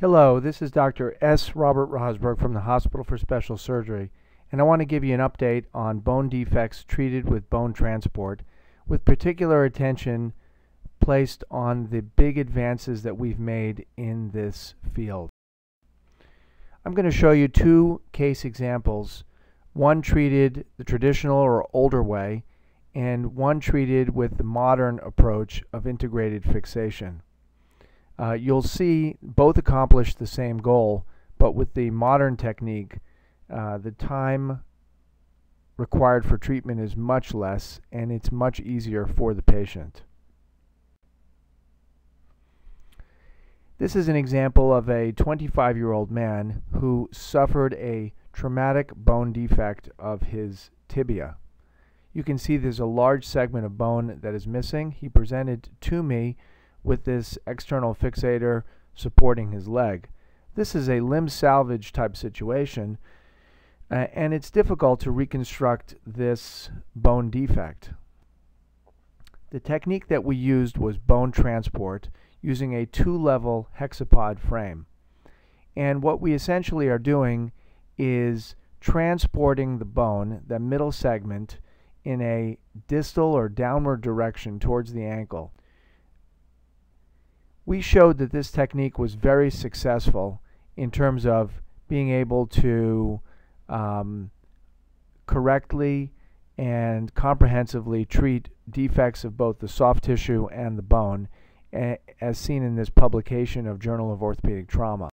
Hello, this is Dr. S. Robert Rozbruch from the Hospital for Special Surgery, and I want to give you an update on bone defects treated with bone transport, with particular attention placed on the big advances that we've made in this field. I'm going to show you two case examples, one treated the traditional or older way, and one treated with the modern approach of integrated fixation. Uh, you'll see both accomplish the same goal, but with the modern technique, uh, the time required for treatment is much less and it's much easier for the patient. This is an example of a 25 year old man who suffered a traumatic bone defect of his tibia. You can see there's a large segment of bone that is missing. He presented to me with this external fixator supporting his leg. This is a limb salvage type situation, uh, and it's difficult to reconstruct this bone defect. The technique that we used was bone transport using a two-level hexapod frame. And what we essentially are doing is transporting the bone, the middle segment, in a distal or downward direction towards the ankle. We showed that this technique was very successful in terms of being able to um, correctly and comprehensively treat defects of both the soft tissue and the bone, as seen in this publication of Journal of Orthopedic Trauma.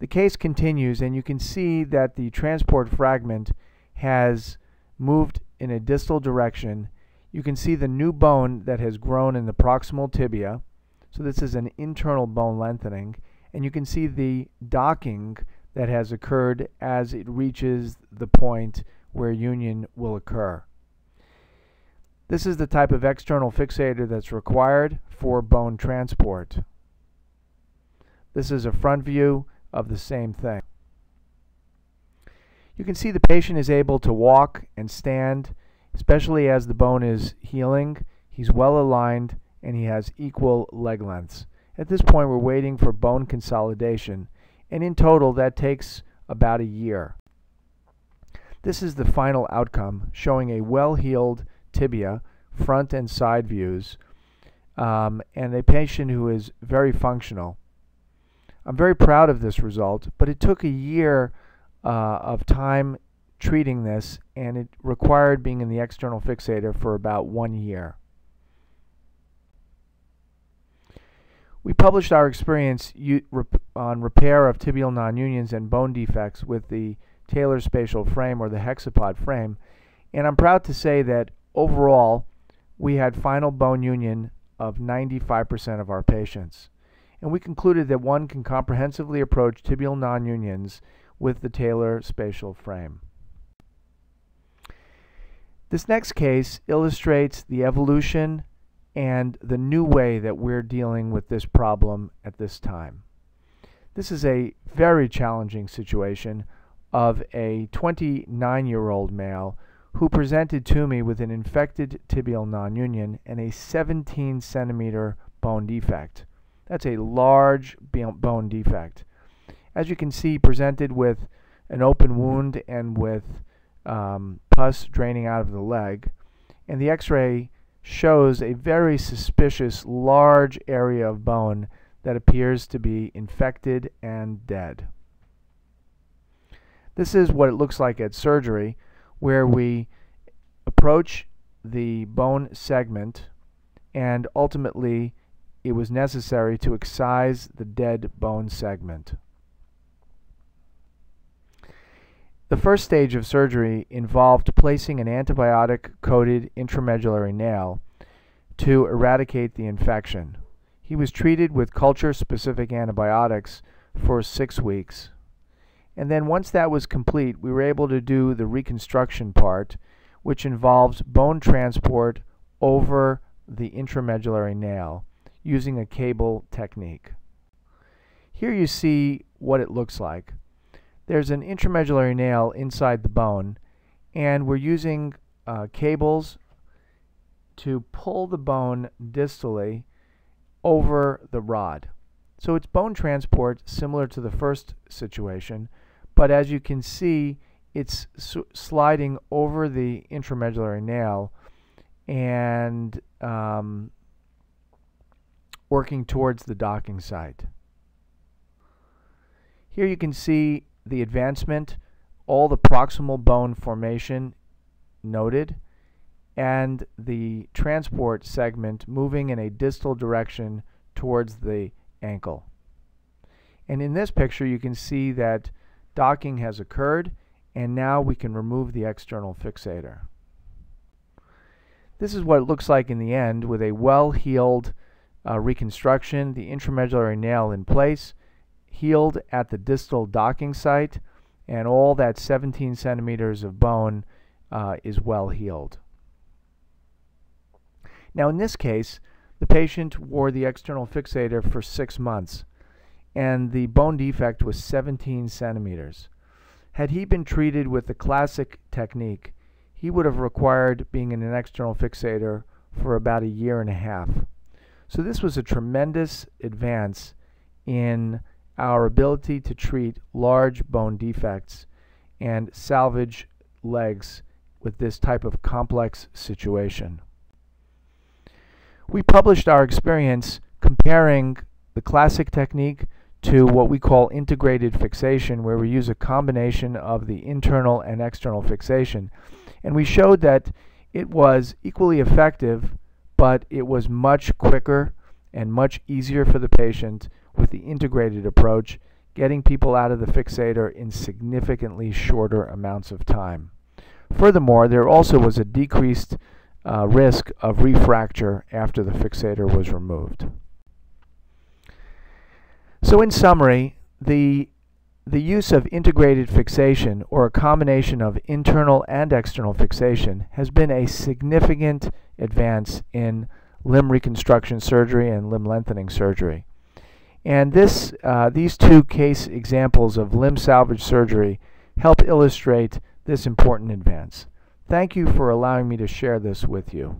The case continues, and you can see that the transport fragment has moved in a distal direction. You can see the new bone that has grown in the proximal tibia. So this is an internal bone lengthening. And you can see the docking that has occurred as it reaches the point where union will occur. This is the type of external fixator that's required for bone transport. This is a front view of the same thing. You can see the patient is able to walk and stand, especially as the bone is healing. He's well aligned and he has equal leg lengths. At this point, we're waiting for bone consolidation, and in total, that takes about a year. This is the final outcome, showing a well-healed tibia, front and side views, um, and a patient who is very functional. I'm very proud of this result, but it took a year uh, of time treating this, and it required being in the external fixator for about one year. We published our experience on repair of tibial nonunions and bone defects with the Taylor spatial frame or the hexapod frame, and I'm proud to say that overall we had final bone union of 95% of our patients. And we concluded that one can comprehensively approach tibial nonunions with the Taylor spatial frame. This next case illustrates the evolution and the new way that we're dealing with this problem at this time. This is a very challenging situation of a 29 year old male who presented to me with an infected tibial nonunion and a 17 centimeter bone defect. That's a large bone defect as you can see, presented with an open wound and with um, pus draining out of the leg. And the x-ray shows a very suspicious large area of bone that appears to be infected and dead. This is what it looks like at surgery where we approach the bone segment and ultimately it was necessary to excise the dead bone segment. The first stage of surgery involved placing an antibiotic-coated intramedullary nail to eradicate the infection. He was treated with culture-specific antibiotics for six weeks. And then once that was complete, we were able to do the reconstruction part, which involves bone transport over the intramedullary nail using a cable technique. Here you see what it looks like there's an intramedullary nail inside the bone and we're using uh, cables to pull the bone distally over the rod. So it's bone transport similar to the first situation, but as you can see, it's sliding over the intramedullary nail and um, working towards the docking site. Here you can see the advancement, all the proximal bone formation noted, and the transport segment moving in a distal direction towards the ankle. And in this picture you can see that docking has occurred and now we can remove the external fixator. This is what it looks like in the end with a well-healed uh, reconstruction, the intramedullary nail in place, healed at the distal docking site, and all that 17 centimeters of bone uh, is well healed. Now in this case, the patient wore the external fixator for six months, and the bone defect was 17 centimeters. Had he been treated with the classic technique, he would have required being in an external fixator for about a year and a half. So this was a tremendous advance in our ability to treat large bone defects and salvage legs with this type of complex situation. We published our experience comparing the classic technique to what we call integrated fixation, where we use a combination of the internal and external fixation. And we showed that it was equally effective, but it was much quicker and much easier for the patient with the integrated approach, getting people out of the fixator in significantly shorter amounts of time. Furthermore, there also was a decreased uh, risk of refracture after the fixator was removed. So in summary, the, the use of integrated fixation or a combination of internal and external fixation has been a significant advance in limb reconstruction surgery and limb lengthening surgery. And this, uh, these two case examples of limb salvage surgery help illustrate this important advance. Thank you for allowing me to share this with you.